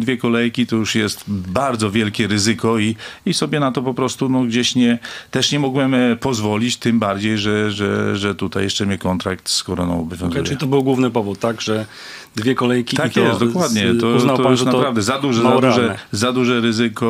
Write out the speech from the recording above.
Dwie kolejki to już jest bardzo wielkie ryzyko i, i sobie na to po prostu no, gdzieś nie, też nie mogłem e, pozwolić, tym bardziej, że, że, że tutaj jeszcze mnie kontrakt z koroną obowiązuje. Czyli to był główny powód, tak? Że dwie kolejki Tak i to jest, dokładnie. To, to pan, że naprawdę za duże, za duże, za duże ryzyko.